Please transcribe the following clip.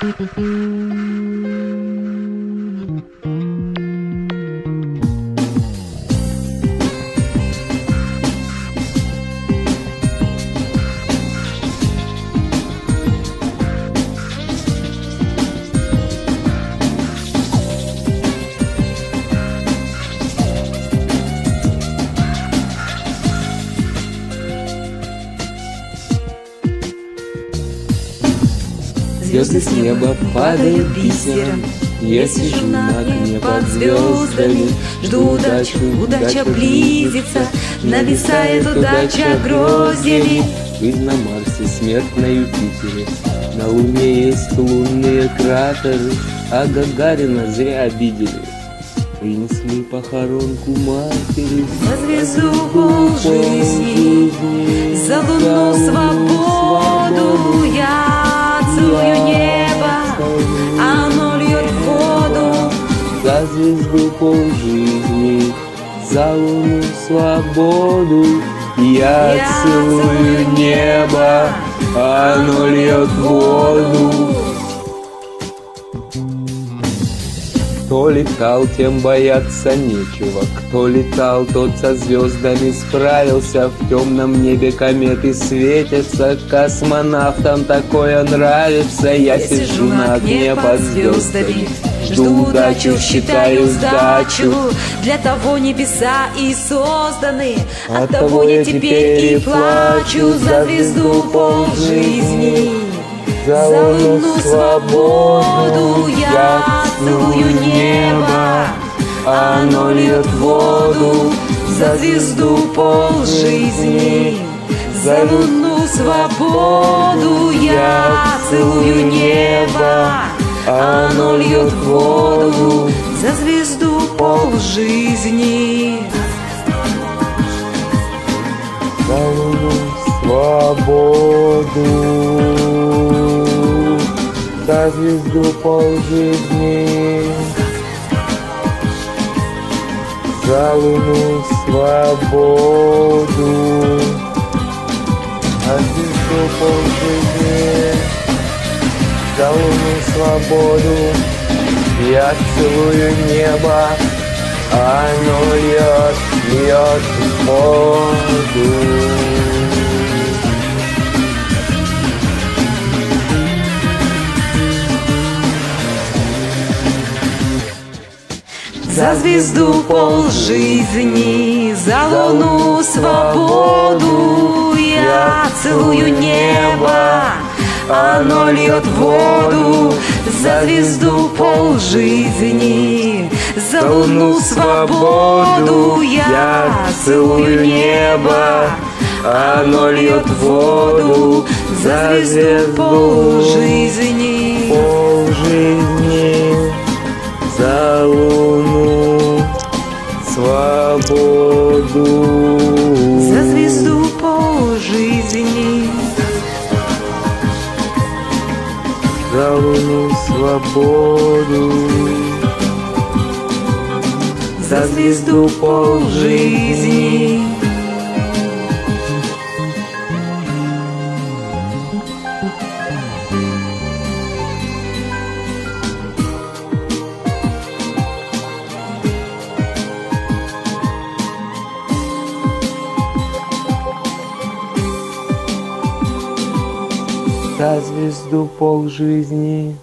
Mm-hmm. Звезды с неба падают бисером. Я сижу на окне под звездами Жду удачу, удача близится. Нависает удача грозьями Жизнь на Марсе, смерть на Юпитере. На Луне есть лунные кратеры А Гагарина зря обидели. Принесли похоронку матери. За звезду полжизни За луну свободу звезду полжизни За луну свободу Я, Я целую небо Оно льет воду Кто летал, тем бояться нечего. Кто летал, тот со звездами справился. В темном небе кометы светятся. Космонавтам такое нравится. Я, сижу на окне под звездами. Жду удачу, считаю сдачу. Для того небеса и созданы. От того я теперь и плачу За звезду полжизни. За луну свободу Я целую небо. Оно льет воду За звезду полжизни. За луну свободу Я целую небо Оно льет воду За звезду полжизни. За луну свободу За звезду полжизни. За луну свободу За звезду полжизни За луну свободу. Я целую небо Оно льет, льет воду. За звезду полжизни, за луну свободу. Я целую небо, оно льет воду За звезду полжизни, за луну свободу Я целую небо, оно льет воду За звезду полжизни. полжизни свободу. За звезду полжизни. За звезду полжизни